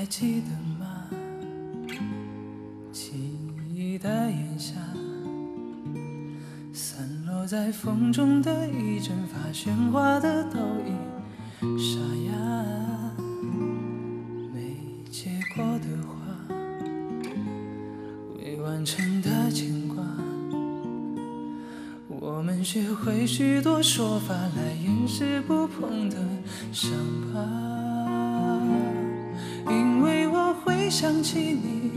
还记得吗？记忆的炎夏，散落在风中的一阵发喧哗的倒影，沙哑，没结果的花，未完成的牵挂。我们学会许多说法来掩饰不碰的伤想起你，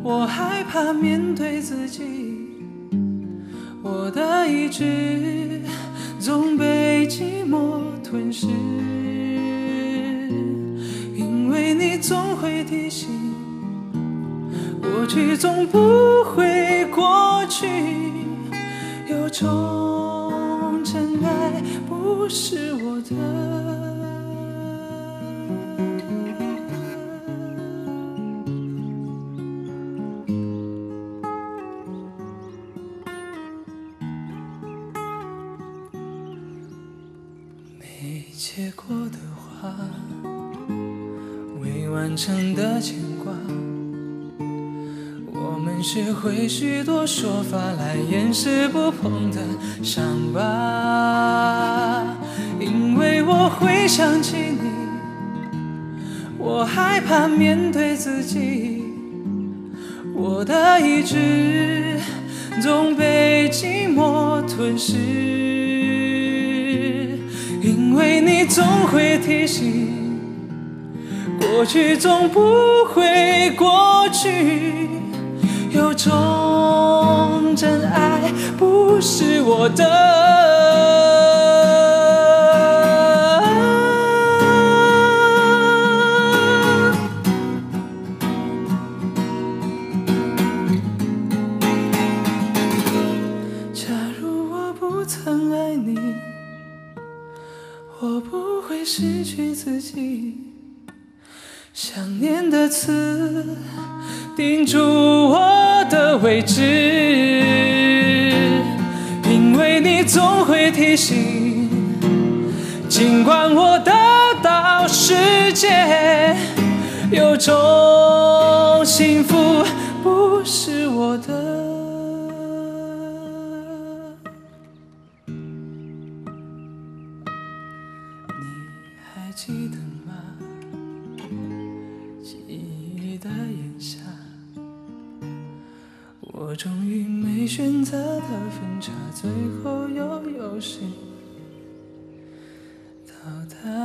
我害怕面对自己，我的意志总被寂寞吞噬。因为你总会提醒，过去总不会过去，有种真爱不是我的。结果的花，未完成的牵挂。我们学会许多说法来掩饰不碰的伤疤，因为我会想起你，我害怕面对自己，我的意志总被寂寞吞噬。总会提醒，过去总不会过去，有种真爱不是我的。我不会失去自己，想念的刺钉住我的位置，因为你总会提醒，尽管我得到世界，有种幸福不是我的。记得吗？记忆的炎夏，我终于没选择的分岔，最后又有谁淘汰？